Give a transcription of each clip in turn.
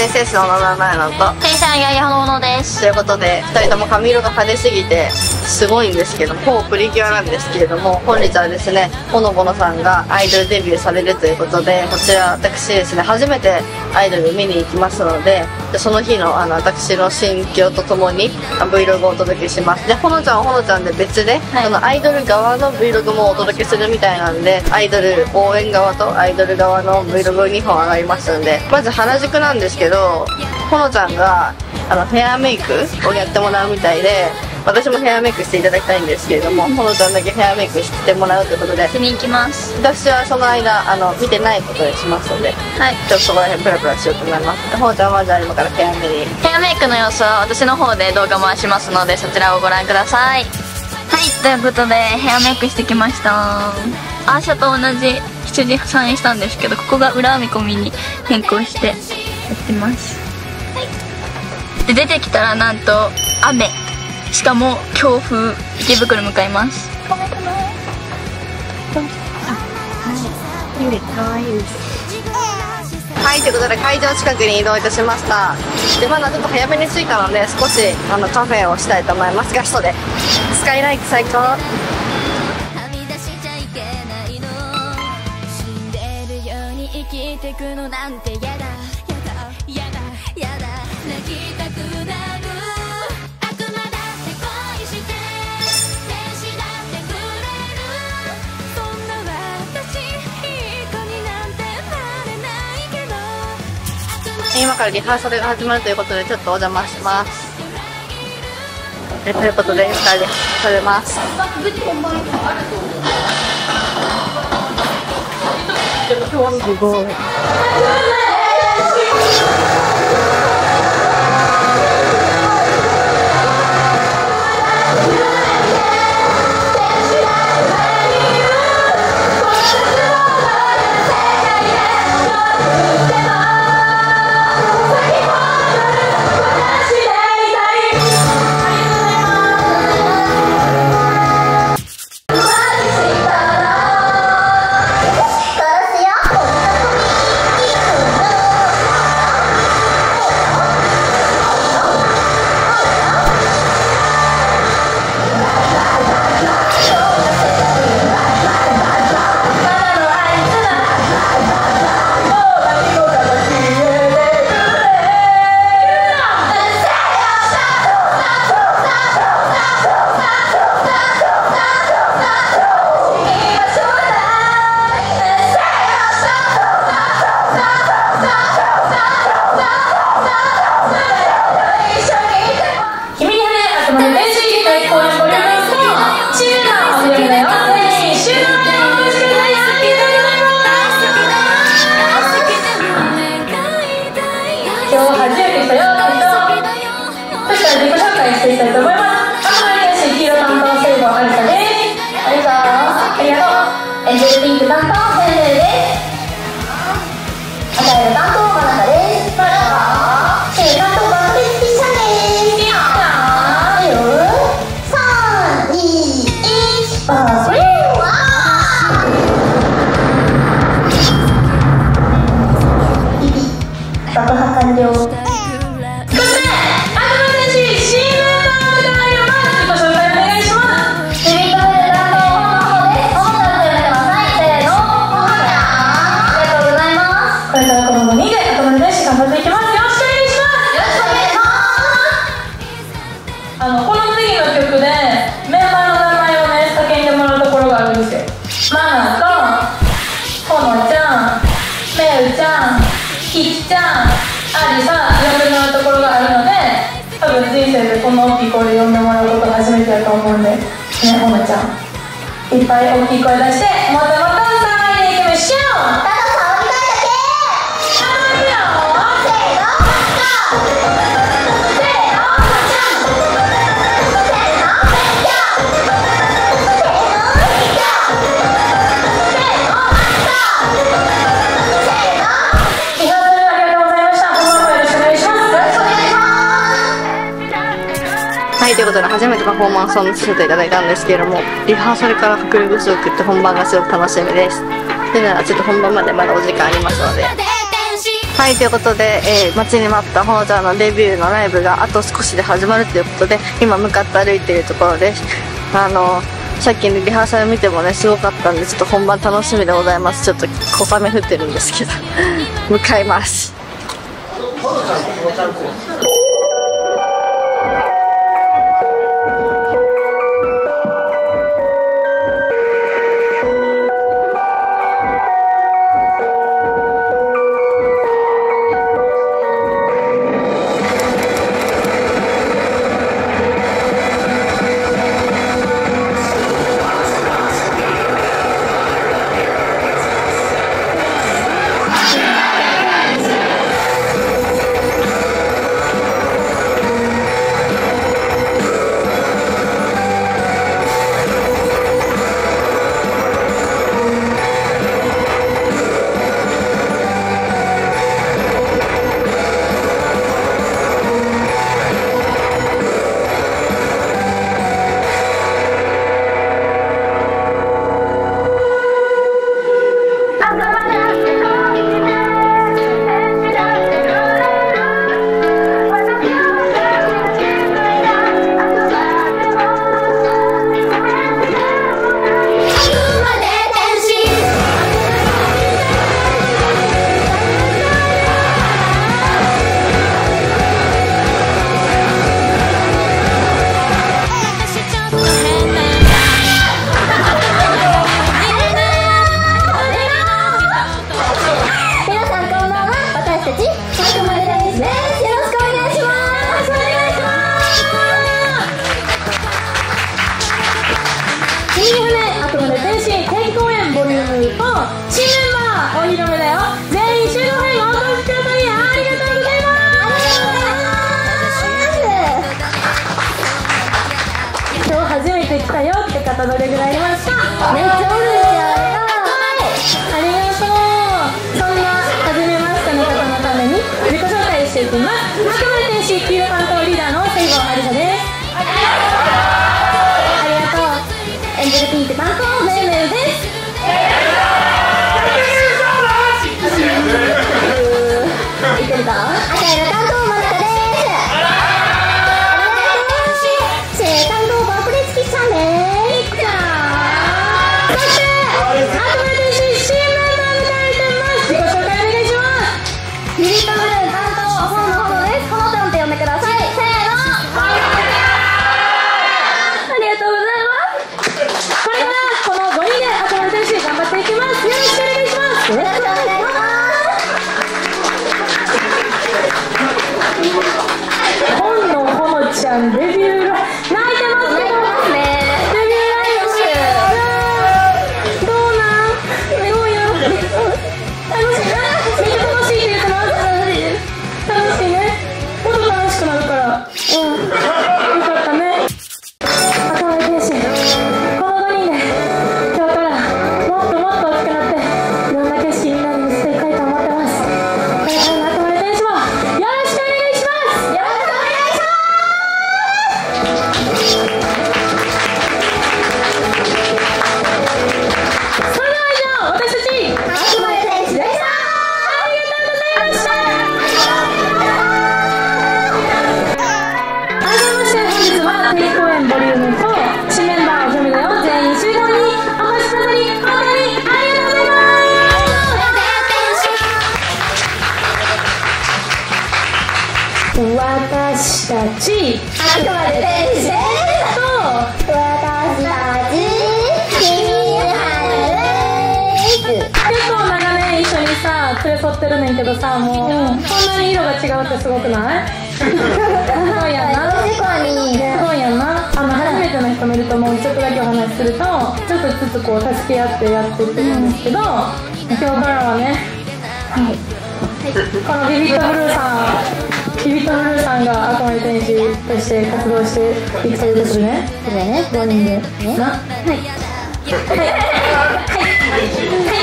SSS の名前なのと天才ややほのです。ということで2人とも髪色が派手すぎてすごいんですけどほぼプリキュアなんですけれども本日はですねほのぼのさんがアイドルデビューされるということでこちら私ですね初めてアイドル見に行きますのででその日のあの私の心境とともにあ Vlog をお届けします。でほのちゃんはほのちゃんで別で、はい。そのアイドル側の Vlog もお届けするみたいなんでアイドル応援側とアイドル側の Vlog2 本上がりますんでまず原宿なんですけどほのちゃんがあのヘアメイクをやってもらうみたいで私もヘアメイクしていただきたいんですけれどもほのちゃんだけヘアメイクしてもらうということでしに行きます。私はその間あの見てないことにしますのではい。ちょっとそこら辺プラプラしようと思います。ほのちゃんはじゃあ今からヘアメにヘアメイクの様子は私の方で動画回しますのでそちらをご覧ください。はいということでヘアメイクしてきました。アーシャと同じ羊さんしたんですけどここが裏編み込みに変更してやってますで出てきたらなんと雨。しかも強風池袋向かいます。はいということで会場近くに移動いたしました。でまだちょっと早めに着いたので少しあのカフェをしたいと思います。ガストでスカイライト最高。はみ出しちゃいけないの。死んでるように生きてくのなんてやだ今からリハーサルが始まるということでちょっとお邪魔します。えということで今からリハーサルます。すごい。ね、ほのちゃん。いっぱい大きい声出して、もっとということで初めてパフォーマンスを見させていただいたんですけれどもリハーサルから迫力強くって本番がすごく楽しみです。でならちょっと本番までまだお時間ありますので。はいということで、えー、待ちに待ったホーザーのデビューのライブがあと少しで始まるということで今向かって歩いているところです。あのさっきのリハーサル見てもねすごかったんでちょっと本番楽しみでございます。ちょっと小雨降ってるんですけど。向かいます。とどれぐらいますかめっちゃおるこう助け合ってやってってるんですけど、今日からはね、はい、このビビットブルーさんビビットブルーさんが赤森選手として活動していくということでね。そうだね。5人でね。はいはい、はい。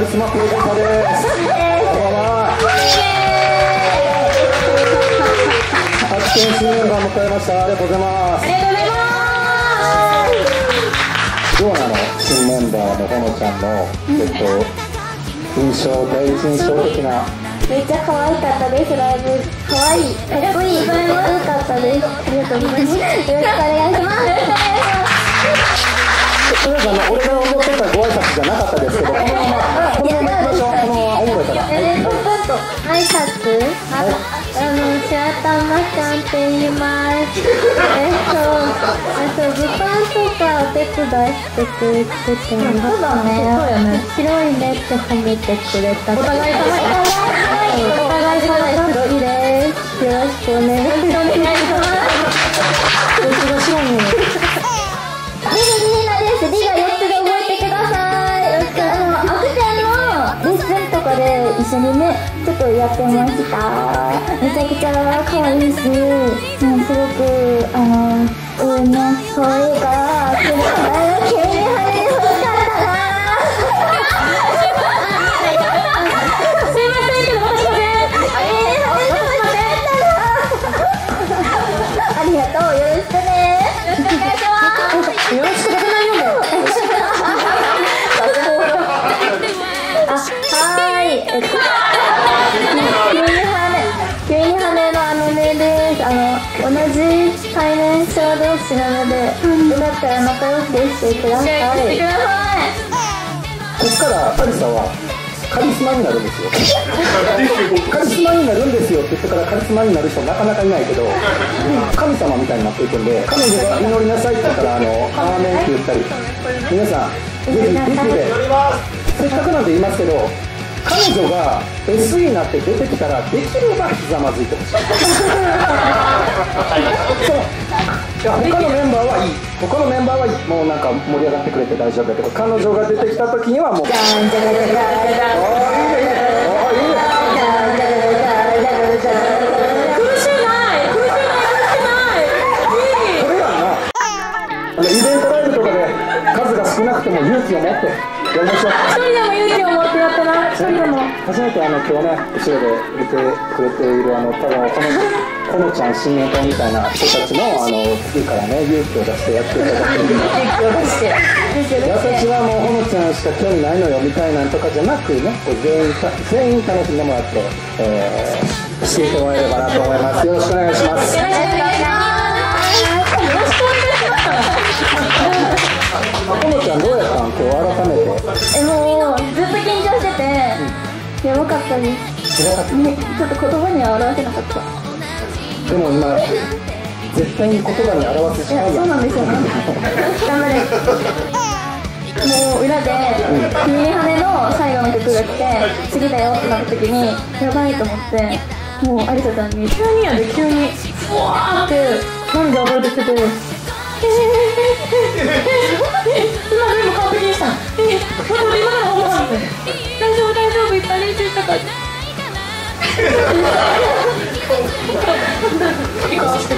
こんばんは初見新メンバー迎えましたありがとうございますありがとうございますどうなの新メンバーのほのちゃんの、えっと、印象第一印象的なめっちゃ可愛かったですライブ可愛いかっこいいそれも良かったですありがとうございますよろしくお願いします。とりあえずあの俺が思ってたご挨拶じゃなかったですけどこのままこのまま行きましょうこのままおもろいからえー、ポッと挨拶ああの白玉ちゃんって言いますえっとえっと物販とかお手伝いしてくれててそうだねそうね白いねって褒めてくれたお互い様お互い様白いですよろしくお願いしますとやってました。めちゃくちゃ可愛いし、もう、すごく、あの、上の、可愛いから、よかったら仲良くしてください。くださいこっからカリサはカリスマになるんですよカリスマになるんですよって言ってからカリスマになる人なかなかいないけど神様みたいになっていくんで彼女が祈りなさいって言ったらあのアーメンって言ったり皆さんぜひビッグでせっかくなんで言いますけど彼女が SE になって出てきたらできればひざまずいてほしい。他のメンバーはいい。他のメンバーはいい。もうなんか盛り上がってくれて大丈夫だけど彼女が出てきた時にはもう。イベントライブとかで数が少なくても勇気を持ってやりましょう初めてあの今日ね後ろで見てくれているあの多分このこのちゃん親衛隊みたいな人たちのあの次からね勇気を出してやっていただける私はもうほのちゃんしか興味ないのよみたいなんとかじゃなくねこう全員全員楽しんでもらって、えー、していてもらえればなと思いますよろしくお願いしますよろしくお願いしますよろしくお願いしますほのちゃんどうやったん？こう改めて。えもう、やばかったです。違かったね、ちょっと言葉には表せなかった。でも今絶対に言葉に表すしかないやそうんなんですよね。頑張れ。もう裏で「君に羽」の最後の曲が来て次だよってなった時にやばいと思ってもう有沙ちゃんに急にやで急にふわーって涙溢れてきててえー、えー、えー、えー、今全部完璧にしたえー、まだ今から本番って大丈夫大丈夫いっぱい練習したから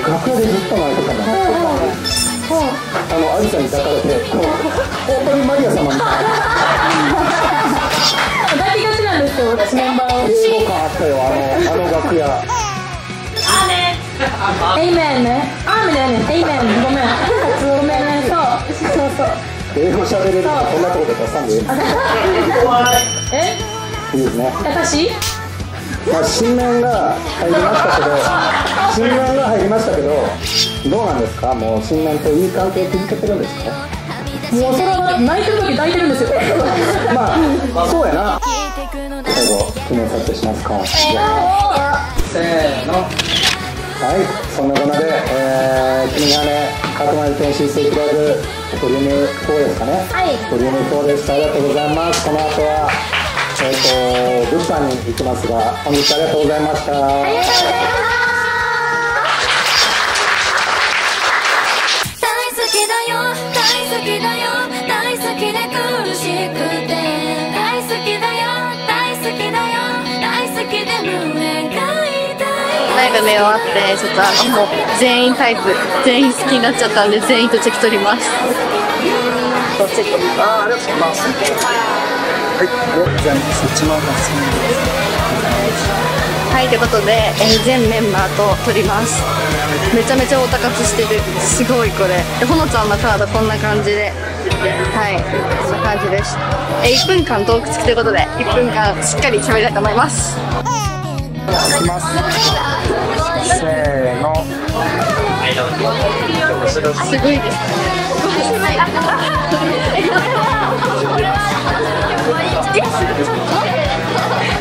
楽屋でずっと泣いてたのあのアリサに抱かれてこう本当にマリア様みたいな抱きがちなんですよ私メンバー英語感あったよあのあの楽屋エイメンねアーメンだよねエイメンごめん。ごめんねそうそう。そう英語喋れるこんなとこで出さんでいいえ？いいですね。私？まあ新面が入りましたけど 新面が入りましたけどどうなんですか？もう新面といい関係築けてるんですか？もうそれは泣いてる時泣いてるんですよ。まあそうやな。最後記念撮影しますか。せーのはいそんなこんなで、えー、君がね角丸天心ステーキライブボリューム4ですかね。はい。ボリューム4でしたありがとうございます。この後はえっ、と物販に行きますが本日ありがとうございました。ありがとうございます。大ライブ見終わってちょっとあのもう全員タイプ全員好きになっちゃったんで全員とチェキ取ります。チェキあありがとうございます。はいありがとうございます。1万はいということで、えー全メンバーと撮ります。めちゃめちゃオタ活してるす。ごいこれでほのちゃんのカードこんな感じではいこんな感じです。えー1分間トーク付きということで1分間しっかり喋りたいと思います。いきますせーのすごいです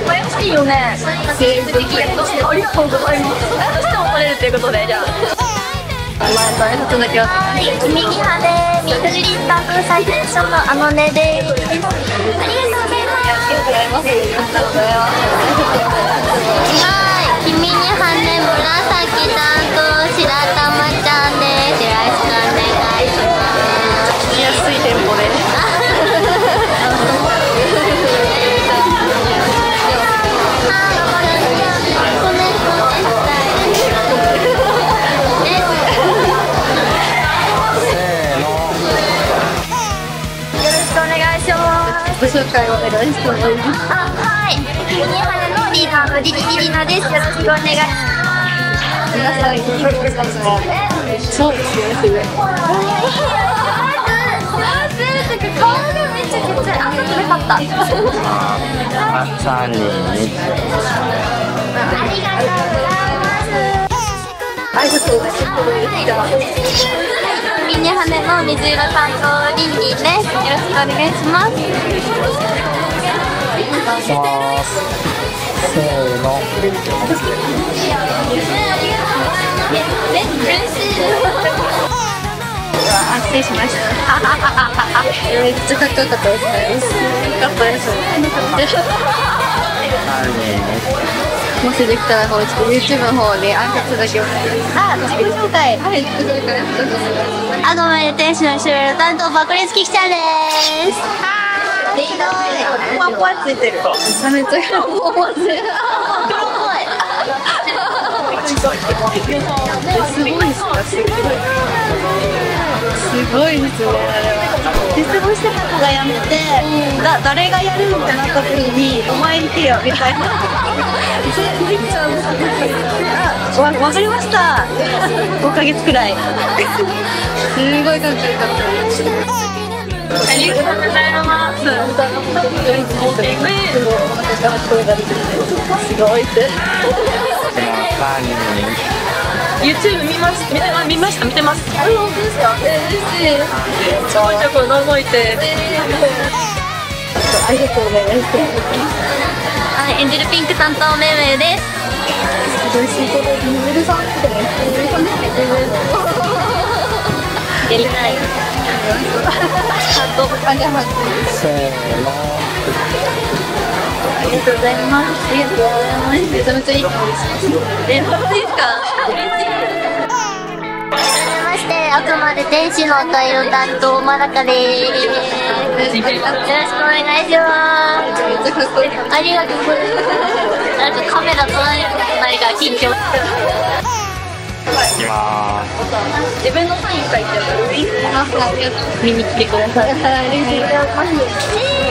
怪しいよね精力的ありがとうございますどうしても取れるということでじゃあ前と挨拶だけはい、君に羽ミッドリスタッフ最年少のあのねで。ありがとうございます。ありがとうございますそうですよすごい顔がめちゃくちゃあ、ちょっとねかった。あにありがとうございます。挨拶をしてくれる人はミニ羽の水色担当リンリンです。よろしくお願いします。せーの、失礼しました。めっちゃかっこよかった。ですねすごかった。ですね3人もしできた。らこうちょっと YouTube の方に挨拶だけをあ自己紹介はい自己紹介お願いしますアドメル天使のシュレル担当爆裂キキちゃんです。でひどいポワポワついてるめちゃめちゃポワポワついてるすごい。っすかすごい。すごい。ですねあれは失望してた子がやめて、だ誰がやるってなった時にお前行けよみたい。なそれできちゃうわわかりました5ヶ月くらい。すごい。かっこよかったですありがとうござい。ますすごい。って YouTube 見ます見てま見ました見てます。あ本当ですかえ嬉しいちょこちょこ覗いてありがとうございます。はい、エンジェルピンク担当メイメイです。美味しいことでメルさんってねメルさんですねやりたい。あとありがとうせーのありがとうございますありがとうございますめちゃめちゃいい香りしますえ本当ですかまして、あくまで天使の音色担当まなかです。よろしくお願いします。めっちゃかっこいいありがとうございます。なんかカメラ撮られることないから緊張。いきまー自分のサイン書いてある見に来てください。ありがとうございます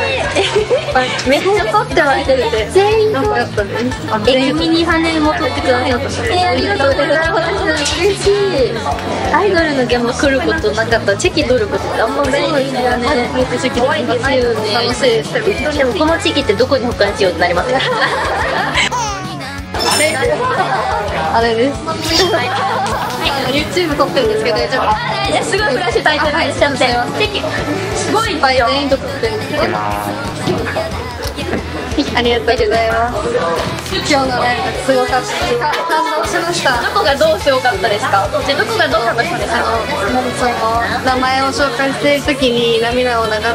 めっちゃ撮ってもらってるって全員よかったですあえ、君に羽も撮ってください。えありがとうございます嬉しいアイドルの現場来ることなかったチェキ取ることってあんまないですよね。めっちゃ怖いですよね。楽しいですでもこのチェキってどこに保管しようってなりますかあれです。YouTube 撮ってるんですけど、大丈夫。えすごいフラッシュタイトルでしちゃってすごいいっぱい全員と撮ってるんですけど。ありがとうございます。今日のね、すごかった。感動しました。どこがどうすごかったですか？でどこがどうかったですかその名前を紹介している時に涙を流したの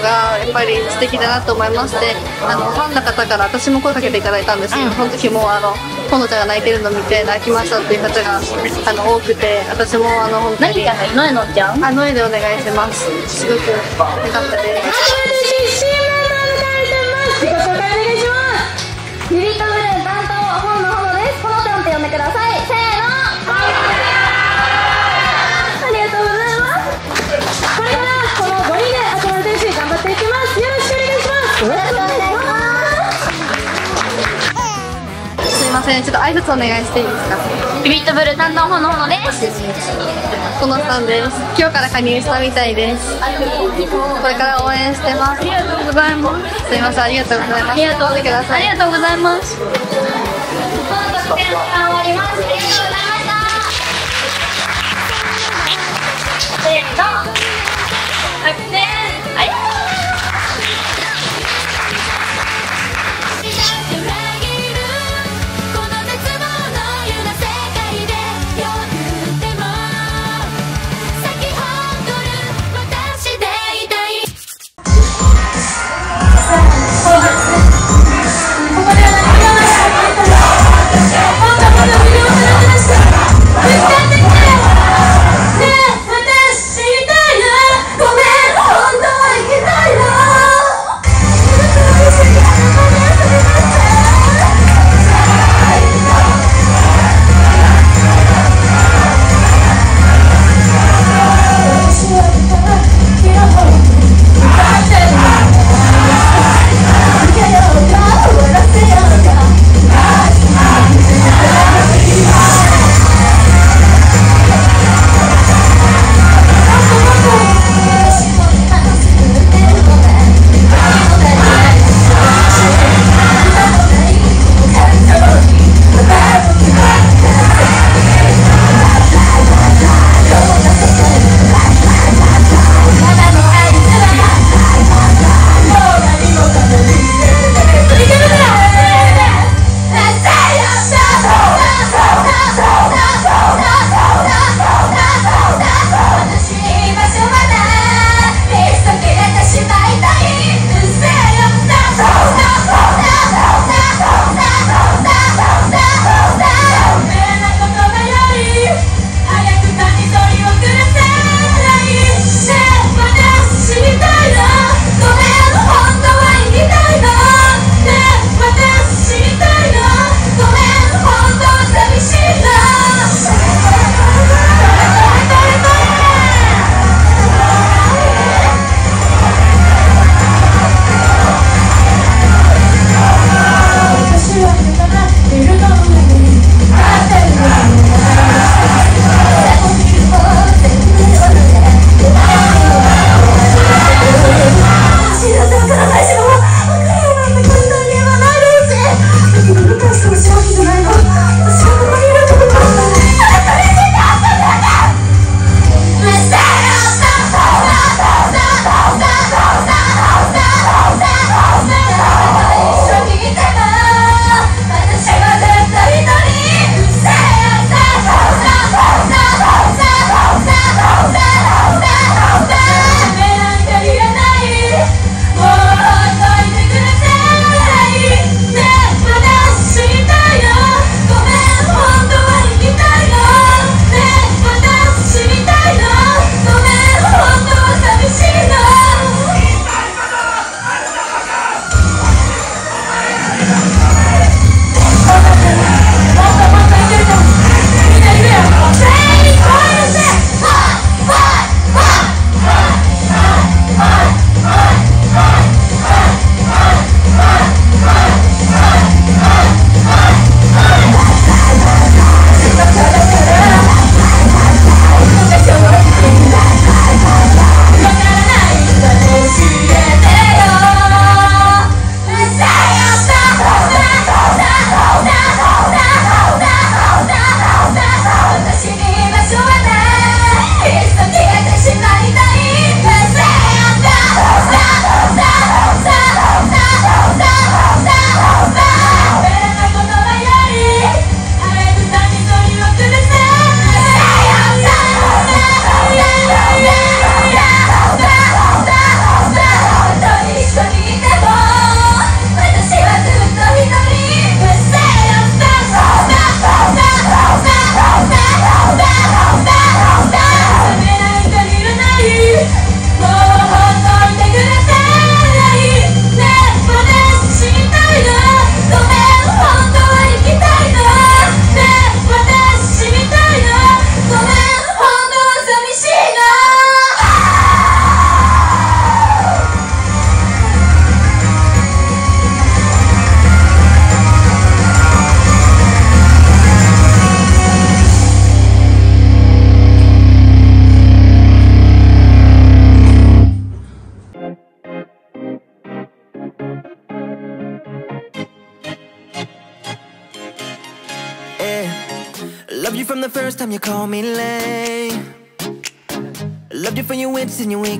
がやっぱり素敵だなと思いましてあのファンの方から私も声かけていただいたんですけど、その時もあのほのちゃんが泣いてるの見て泣きましたっていう方があの多くて私もあの本当に何がないののちゃんあの絵で。お願いしますすごく良かったです自己紹介お願いしますユニットブル担当本のほのですほのちゃんって呼んでくださいせん。ちょっと挨拶お願いしていいですか？ビビットブル担当ほのほのです。このさんです。今日から加入したみたいです。これから応援してます。ありがとうございます。すいません。ありがとうございます。ありがとうございます。ありがとうございま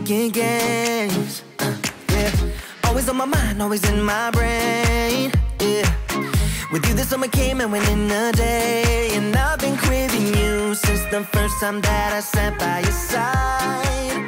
wicked games. Yeah, always on my mind, always in my brain. Yeah, with you the summer came and went in a day, and I've been craving you since the first time that I sat by your side.